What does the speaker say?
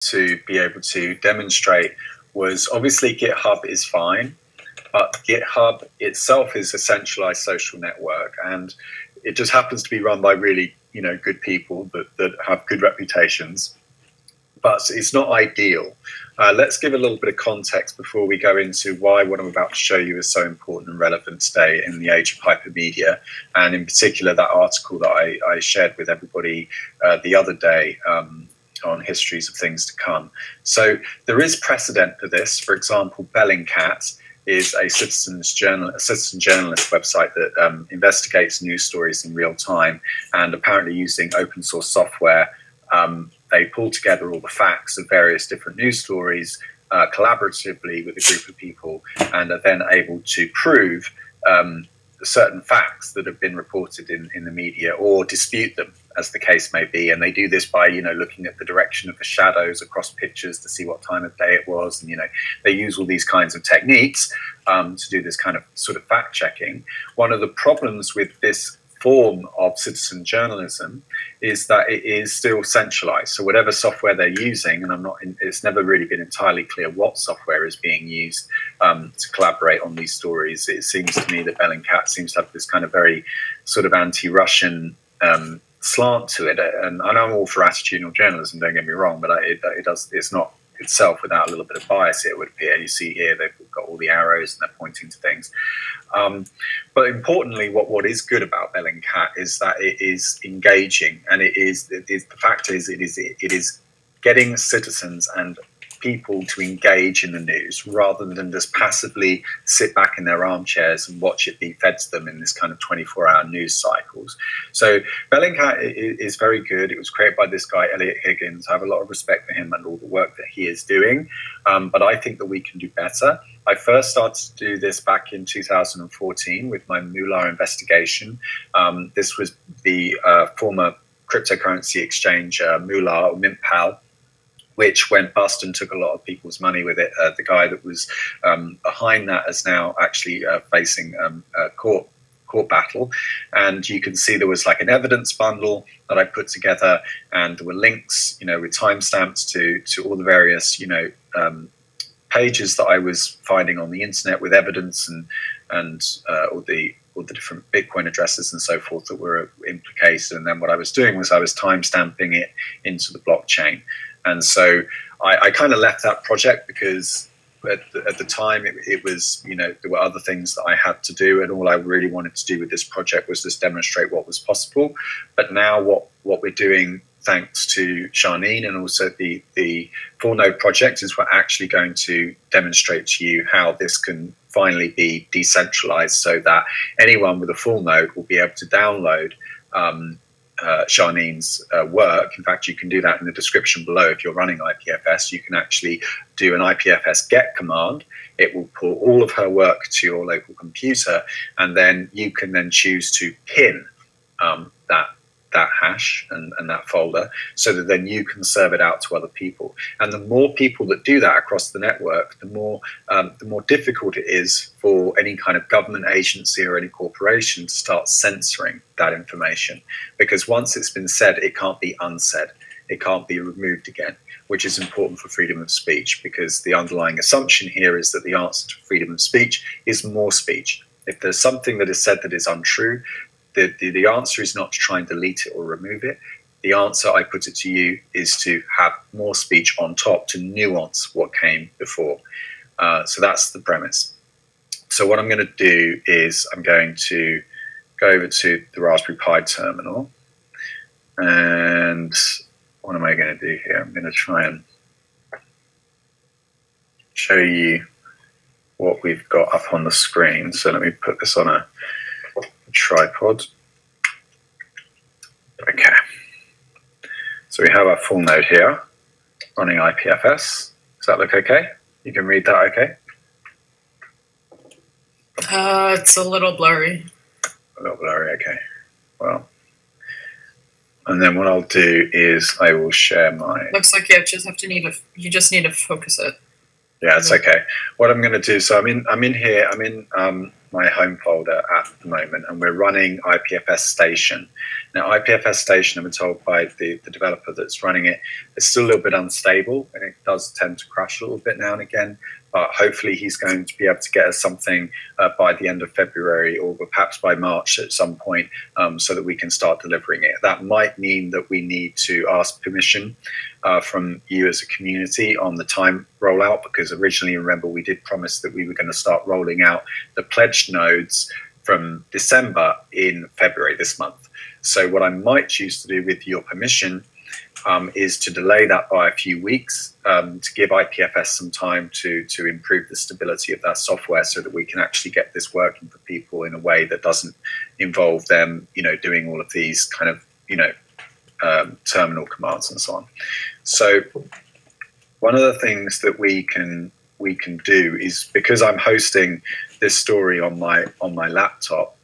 to be able to demonstrate was obviously GitHub is fine, but GitHub itself is a centralized social network, and it just happens to be run by really you know good people that, that have good reputations. But it's not ideal. Uh, let's give a little bit of context before we go into why what I'm about to show you is so important and relevant today in the age of hypermedia, and in particular that article that I, I shared with everybody uh, the other day. Um, on histories of things to come. So there is precedent for this. For example, Bellingcat is a citizens journal, a citizen journalist website that um, investigates news stories in real time, and apparently using open source software, um, they pull together all the facts of various different news stories uh, collaboratively with a group of people, and are then able to prove um, certain facts that have been reported in, in the media or dispute them as the case may be and they do this by you know looking at the direction of the shadows across pictures to see what time of day it was and you know they use all these kinds of techniques um, to do this kind of sort of fact checking one of the problems with this form of citizen journalism is that it is still centralized. So whatever software they're using, and I'm not, in, it's never really been entirely clear what software is being used um, to collaborate on these stories. It seems to me that Bellingcat seems to have this kind of very sort of anti-Russian um, slant to it. And I know I'm all for attitudinal journalism. Don't get me wrong, but it, it does. It's not itself without a little bit of bias, it would appear. You see here they've got all the arrows and they're pointing to things. Um, but importantly, what, what is good about Bellingcat is that it is engaging, and it is, it is the fact is it is it is getting citizens and people to engage in the news rather than just passively sit back in their armchairs and watch it be fed to them in this kind of 24 hour news cycles. So Bellingcat is very good. It was created by this guy, Eliot Higgins. I have a lot of respect for him and all the work that he is doing. Um, but I think that we can do better. I first started to do this back in 2014 with my Moolah investigation. Um, this was the uh, former cryptocurrency exchange uh, Moolah or MintPal which went bust and took a lot of people's money with it. Uh, the guy that was um, behind that is now actually uh, facing um, a court court battle, and you can see there was like an evidence bundle that I put together, and there were links, you know, with timestamps to to all the various, you know. Um, pages that I was finding on the internet with evidence and and uh, all the all the different Bitcoin addresses and so forth that were implicated. And then what I was doing was I was timestamping it into the blockchain. And so I, I kind of left that project because at the, at the time it, it, was, you know, there were other things that I had to do, and all I really wanted to do with this project was just demonstrate what was possible. But now what what we're doing thanks to Charnine and also the, the full node project is we're actually going to demonstrate to you how this can finally be decentralized so that anyone with a full node will be able to download um, uh, Charnine's uh, work. In fact, you can do that in the description below. If you're running IPFS, you can actually do an IPFS get command. It will pull all of her work to your local computer, and then you can then choose to pin um, that that hash and, and that folder so that then you can serve it out to other people. And the more people that do that across the network, the more um, the more difficult it is for any kind of government agency or any corporation to start censoring that information. Because once it's been said, it can't be unsaid. It can't be removed again, which is important for freedom of speech because the underlying assumption here is that the answer to freedom of speech is more speech. If there's something that is said that is untrue, the, the, the answer is not to try and delete it or remove it. The answer, I put it to you, is to have more speech on top to nuance what came before. Uh, so that's the premise. So what I'm going to do is I'm going to go over to the Raspberry Pi terminal. And what am I going to do here? I'm going to try and show you what we've got up on the screen. So let me put this on a tripod. Okay. So we have our full node here running IPFS. Does that look okay? You can read that okay? Uh, it's a little blurry. A little blurry, okay. Well, and then what I'll do is I will share my. Looks like you just have to need a. You just need to focus it. Yeah, it's okay. What I'm going to do, so I'm in, I'm in here, I'm in um, my home folder at the moment, and we're running IPFS Station. Now, IPFS Station, I've been told by the, the developer that's running it, is still a little bit unstable and it does tend to crash a little bit now and again. But hopefully, he's going to be able to get us something uh, by the end of February or perhaps by March at some point um, so that we can start delivering it. That might mean that we need to ask permission uh, from you as a community on the time rollout because originally, remember, we did promise that we were going to start rolling out the pledged nodes from December in February this month. So, what I might choose to do with your permission um, is to delay that by a few weeks um, to give IPFS some time to to improve the stability of that software, so that we can actually get this working for people in a way that doesn't involve them, you know, doing all of these kind of you know um, terminal commands and so on. So one of the things that we can we can do is because I'm hosting this story on my on my laptop